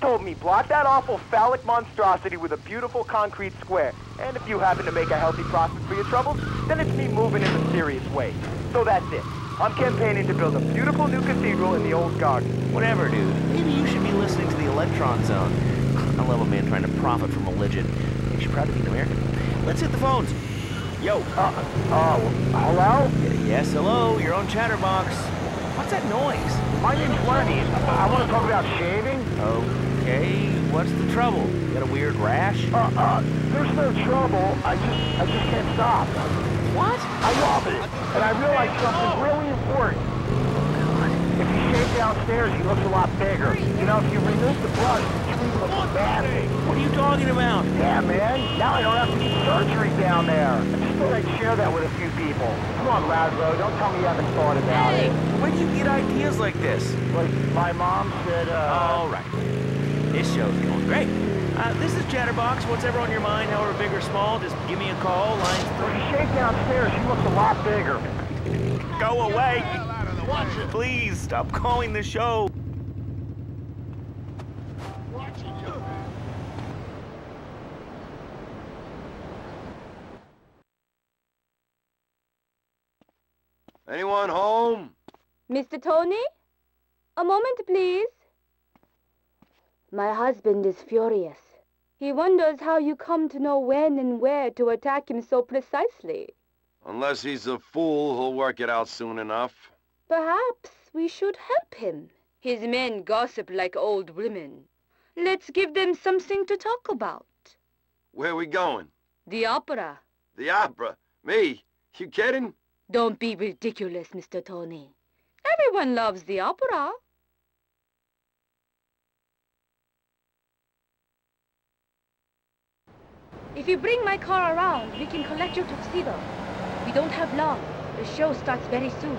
Told me, block that awful phallic monstrosity with a beautiful concrete square. And if you happen to make a healthy profit for your troubles, then it's me moving in a serious way. So that's it. I'm campaigning to build a beautiful new cathedral in the old garden. Whatever, dude. Maybe you should be listening to the Electron Zone. I love a man trying to profit from religion. Makes you proud to be an American. Let's hit the phones. Yo. Uh, uh, hello? Yes, hello. You're on Chatterbox. What's that noise? My name's Lenny. I want to talk about shaving. Okay, what's the trouble? You got a weird rash? Uh, uh, there's no trouble. I just, I just can't stop. What? I love it. And I realized something really important. If you shave downstairs, he looks a lot bigger. You know, if you remove the brush, the tree looks bad. What are you talking about? Yeah, man. Now I don't have to get surgery down there. I just thought I'd share that with a few people. Come on, Lazlow. Don't tell me you haven't thought about Hey, it. where'd you get ideas like this? Like, my mom said, uh... All right. This show's going great. Uh, this is Chatterbox. Whatever on your mind, however big or small, just give me a call. Lines If you shave downstairs, She looks a lot bigger. Go away! Please stop calling the show. Anyone home? Mr. Toni? A moment, please. My husband is furious. He wonders how you come to know when and where to attack him so precisely. Unless he's a fool, he'll work it out soon enough. Perhaps we should help him. His men gossip like old women. Let's give them something to talk about. Where are we going? The opera. The opera? Me? You kidding? Don't be ridiculous, Mr. Toni. Everyone loves the opera. If you bring my car around, we can collect your tuxedo. We don't have long. The show starts very soon.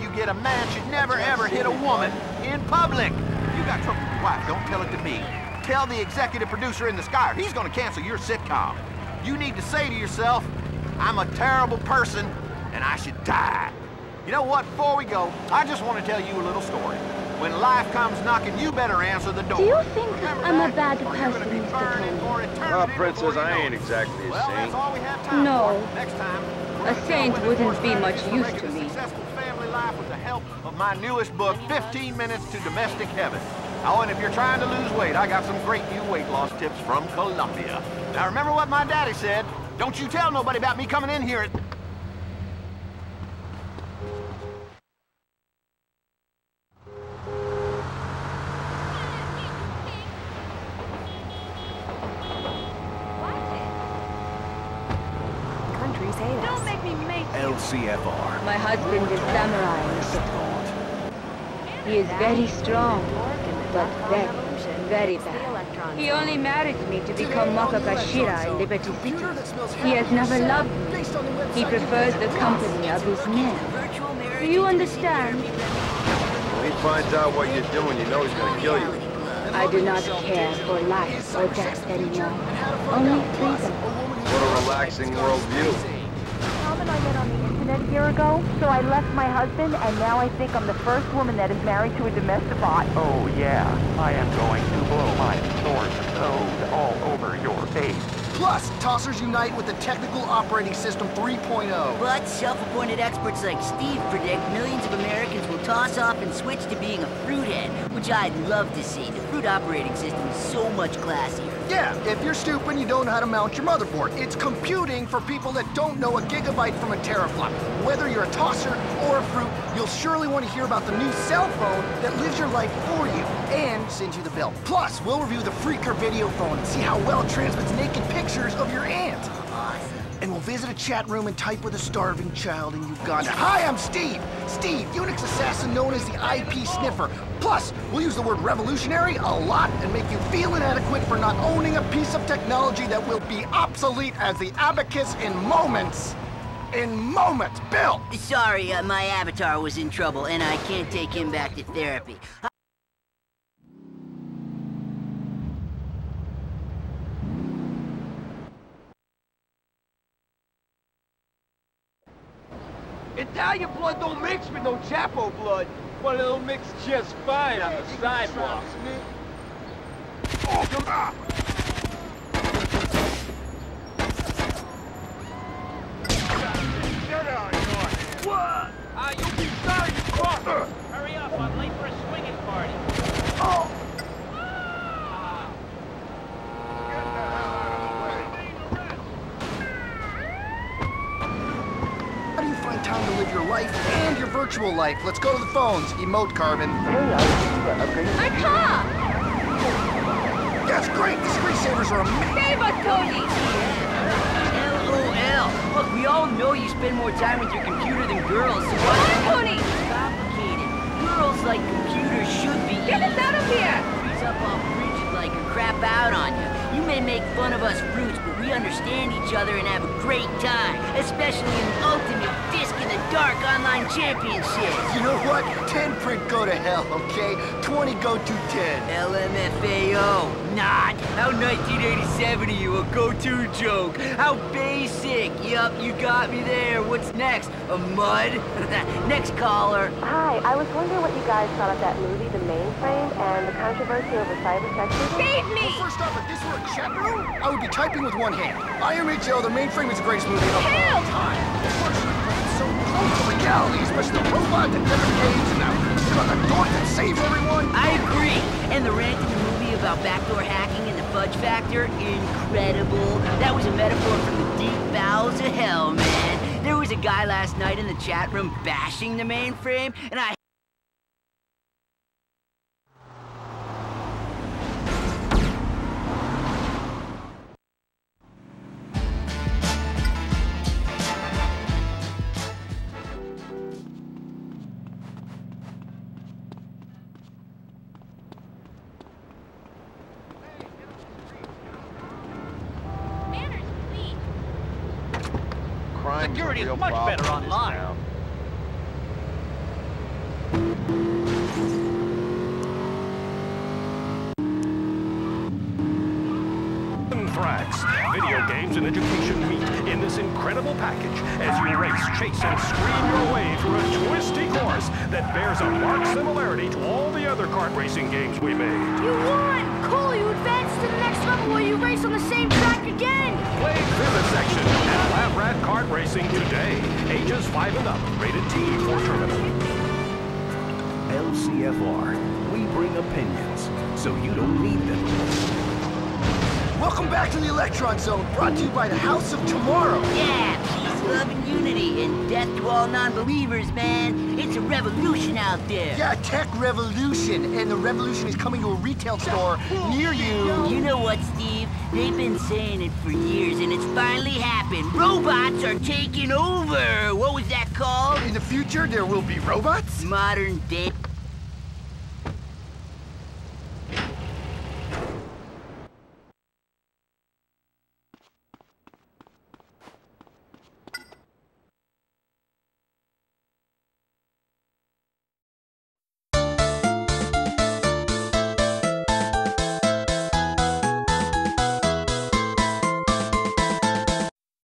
You get a man should never ever hit a woman in public. You got trouble with your wife, don't tell it to me. Tell the executive producer in the sky or he's gonna cancel your sitcom. You need to say to yourself, I'm a terrible person and I should die. You know what, before we go, I just want to tell you a little story. When life comes knocking, you better answer the door. Do you think Remember I'm a bad or you're gonna person, be Mr. burning Toni? Well, Princess, I ain't exactly a Well, that's saint. all we have time No. for. Next time, A saint wouldn't be much use to me. Life with the help of my newest book, 15 Minutes to Domestic Heaven. Oh, and if you're trying to lose weight, I got some great new weight loss tips from Columbia. Now remember what my daddy said. Don't you tell nobody about me coming in here. Countries hate us. Don't make me make LCFR. My husband is samurai, Mr. Toni. He is very strong, but very, very bad. He only married me to become Wakagashira in Liberty City. He has never loved me. He prefers the company of his men. Do you understand? When he finds out what you're doing, you know he's gonna kill you. I do not care for life or death anymore. Only freedom. What a relaxing worldview. A year ago, so I left my husband, and now I think I'm the first woman that is married to a domestic bot. Oh, yeah. I am going to blow my sword nose all over your face. Plus, Tossers unite with the Technical Operating System 3.0. But self-appointed experts like Steve predict millions of Americans will toss off and switch to being a fruithead, which I'd love to see. The fruit operating system is so much classier. Yeah, if you're stupid and you don't know how to mount your motherboard. It's computing for people that don't know a gigabyte from a teraflop. Whether you're a tosser or a fruit, you'll surely want to hear about the new cell phone that lives your life for you and sends you the bill. Plus, we'll review the Freaker video phone and see how well it transmits naked pictures of your aunt. And we'll visit a chat room and type with a starving child in Uganda. Hi, I'm Steve. Steve, Unix assassin known as the IP sniffer. Plus, we'll use the word revolutionary a lot and make you feel inadequate for not owning a piece of technology that will be obsolete as the abacus in moments. In moments. Bill! Sorry, uh, my avatar was in trouble, and I can't take him back to therapy. Italian blood don't mix with no Chapo blood, but it'll mix just fine on the sidewalk. Ah, you'll be sorry you caught me. Hurry up, I'm late for a swinging party. How do you find time to live your life and your virtual life? Let's go to the phones. Emote Carbon. My car! That's great! The screensavers are amazing! Save us, Toni! LOL. Look, we all know you spend more time with your computer than girls, so why Come on, Toni! complicated? Like computers should be Get us out of here! freeze up all frigid like or crap out on you. You may make fun of us brutes, but we understand each other and have a great time, especially in the ultimate disc in the dark online championship. You know what? 10 print go to hell, okay? 20 go to 10. LMFAO, not. How 1987 are you, a go-to joke? How basic. Yup, you got me there. What's next? A mud? next caller. Hi, I was wondering what you guys thought of that movie, The Mainframe, and the controversy over cybersexism. Save me! Well, first off, if this were a chat room, I would be typing with one hand. IMHO, the mainframe is the greatest movie of all Help! time. Unfortunately, it's so close to reality, especially the robot that never caves and now it's about the dork that saves everyone. I agree. And the rant in the movie about backdoor hacking and the fudge factor, incredible. That was a metaphor from the deep bowels of hell, man. There was a guy last night in the chat room bashing the mainframe, and I Security is much better online. town. Thrax. Video games and education meet in this incredible package as you race, chase, and scream your way through a twisty course that bears a marked similarity to all the other kart racing games we made. You won! Cool, you advance to the next level where you race on the same track again! Play Vivisection at Lab Rat Kart Racing today. Ages 5 and up. Rated T for terminal. LCFR. We bring opinions, so you don't need them. Welcome back to the Electron Zone, brought to you by the House of Tomorrow. Yeah, peace, love, and unity, and death to all non-believers, man. It's a revolution out there. Yeah, tech revolution, and the revolution is coming to a retail store near you. You know what, Steve? They've been saying it for years, and it's finally happened. Robots are taking over. What was that called? In the future, there will be robots. Modern day